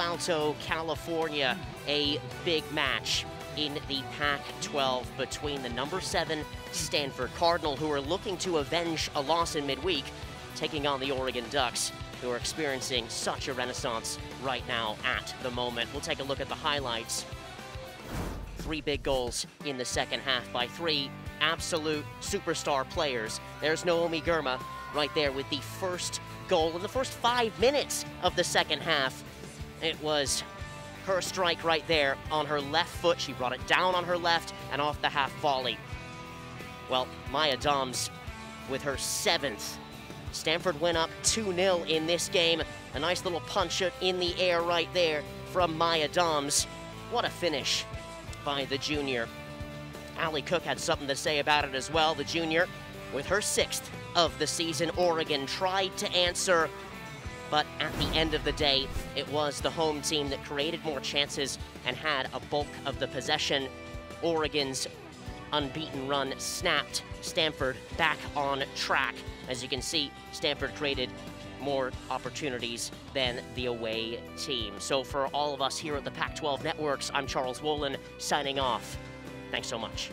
Alto, California, a big match in the Pac-12 between the number seven Stanford Cardinal, who are looking to avenge a loss in midweek, taking on the Oregon Ducks, who are experiencing such a renaissance right now at the moment. We'll take a look at the highlights. Three big goals in the second half by three absolute superstar players. There's Naomi Girma right there with the first goal in the first five minutes of the second half. It was her strike right there on her left foot. She brought it down on her left and off the half volley. Well, Maya Doms with her seventh. Stanford went up 2-0 in this game. A nice little punch in the air right there from Maya Doms. What a finish by the junior. Allie Cook had something to say about it as well. The junior, with her sixth of the season, Oregon tried to answer, but at the end of the day, it was the home team that created more chances and had a bulk of the possession. Oregon's unbeaten run snapped Stanford back on track. As you can see, Stanford created more opportunities than the away team. So for all of us here at the Pac-12 Networks, I'm Charles Wollin signing off. Thanks so much.